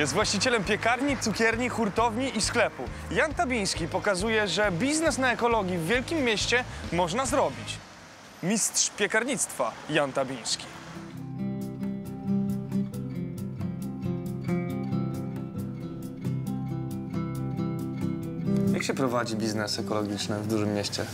Jest właścicielem piekarni, cukierni, hurtowni i sklepu. Jan Tabiński pokazuje, że biznes na ekologii w wielkim mieście można zrobić. Mistrz piekarnictwa Jan Tabiński. Jak się prowadzi biznes ekologiczny w dużym mieście?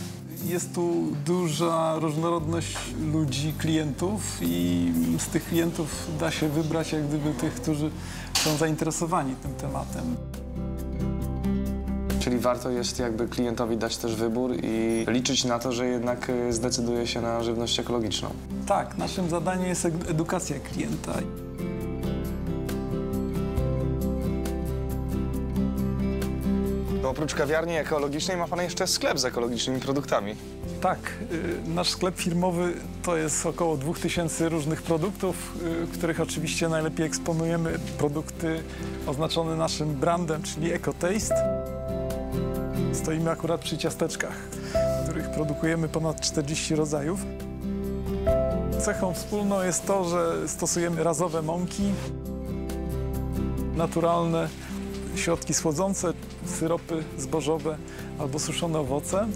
Jest tu duża różnorodność ludzi, klientów i z tych klientów da się wybrać jak gdyby tych, którzy są zainteresowani tym tematem. Czyli warto jest jakby klientowi dać też wybór i liczyć na to, że jednak y, zdecyduje się na żywność ekologiczną. Tak, naszym zadaniem jest ed- edukacja klienta. Oprócz kawiarni ekologicznej ma pan jeszcze sklep z ekologicznymi produktami. Tak, y, nasz sklep firmowy to jest około 2000 różnych produktów, y, których oczywiście najlepiej eksponujemy produkty oznaczone naszym brandem, czyli EcoTaste. Stoimy akurat przy ciasteczkach, których produkujemy ponad 40 rodzajów. Cechą wspólną jest to, że stosujemy razowe mąki, naturalne środki słodzące, syropy zbożowe albo suszone owoce.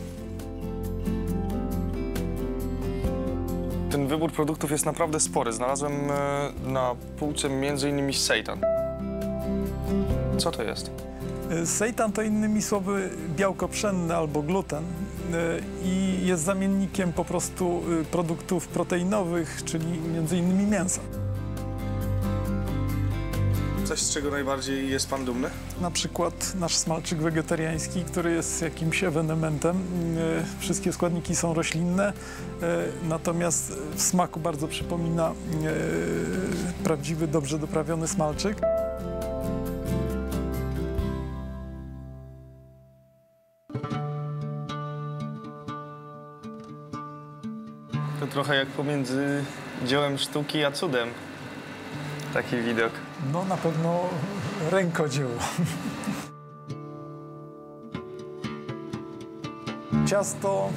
Ten wybór produktów jest naprawdę spory. Znalazłem e, na półce m.in. seitan. Co to jest? Seitan to innymi słowy białko pszenne albo gluten y, i jest zamiennikiem po prostu produktów proteinowych, czyli między innymi mięsa. Coś, z czego najbardziej jest pan dumny? Na przykład nasz smalczyk wegetariański, który jest jakimś ewenementem. y, Wszystkie składniki są roślinne, y, natomiast w smaku bardzo przypomina y, prawdziwy, dobrze doprawiony smalczyk. To trochę jak pomiędzy dziełem sztuki a cudem. Taki widok. No na pewno rękodzieło. Ciasto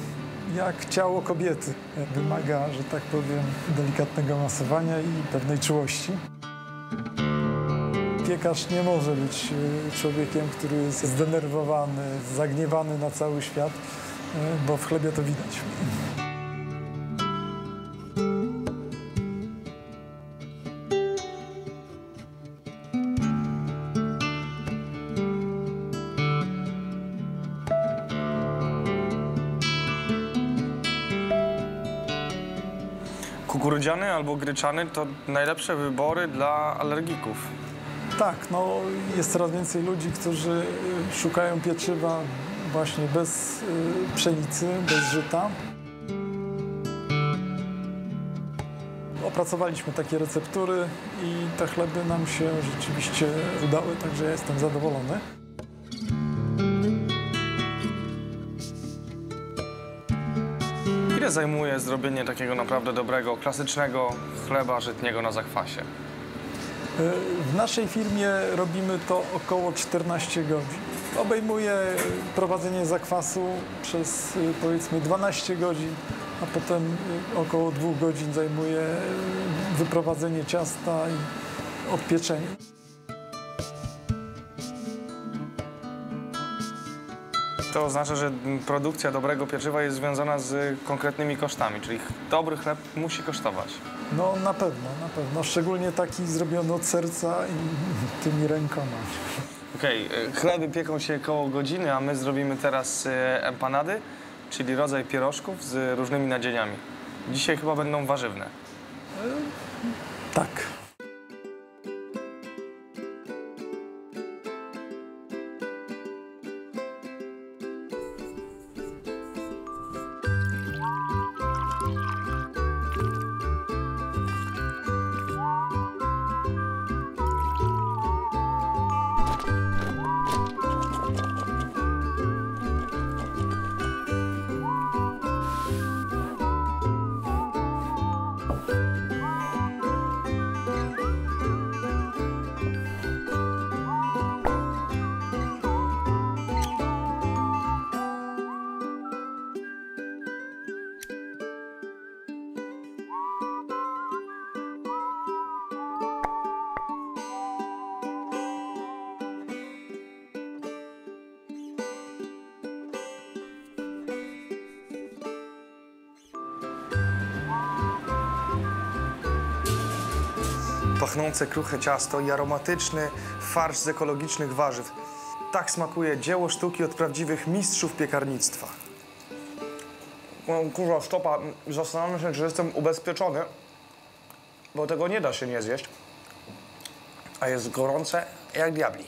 jak ciało kobiety. Wymaga, że tak powiem, delikatnego masowania i pewnej czułości. Piekarz nie może być e, człowiekiem, który jest zdenerwowany, zagniewany na cały świat, e, bo w chlebie to widać. Kukurydziany albo gryczany to najlepsze wybory dla alergików. Tak, no jest coraz więcej ludzi, którzy y, szukają pieczywa właśnie bez y, pszenicy, bez żyta. Opracowaliśmy takie receptury i te chleby nam się rzeczywiście udały, także ja jestem zadowolony. Ile zajmuje zrobienie takiego naprawdę dobrego, klasycznego chleba żytniego na zakwasie? W naszej firmie robimy to około 14 godzin. Obejmuje prowadzenie zakwasu przez y, powiedzmy 12 godzin, a potem y, około 2 godzin zajmuje y, wyprowadzenie ciasta i odpieczenie. To oznacza, że produkcja dobrego pieczywa jest związana z konkretnymi kosztami, czyli dobry chleb musi kosztować. No na pewno, na pewno. Szczególnie taki zrobiony od serca i tymi rękoma. Okej, y, chleby pieką się koło godziny, a my zrobimy teraz y, empanady, czyli rodzaj pierożków z różnymi nadzieniami. Dzisiaj chyba będą warzywne. Tak. Pachnące kruche ciasto i aromatyczny farsz z ekologicznych warzyw. Tak smakuje dzieło sztuki od prawdziwych mistrzów piekarnictwa. No, kurwa, stopa, zastanawiam się, czy jestem ubezpieczony, bo tego nie da się nie zjeść, a jest gorące jak diabli.